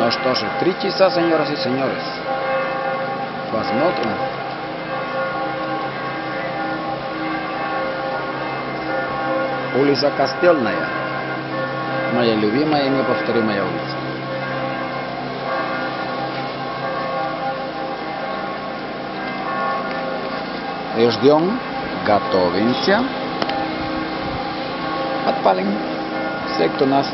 Ну что же, три часа, señoras y señores. Посмотрим. Улица Костельная. Моя любимая и неповторимая улица. И ждем, готовимся. Подпалим. Все, кто нас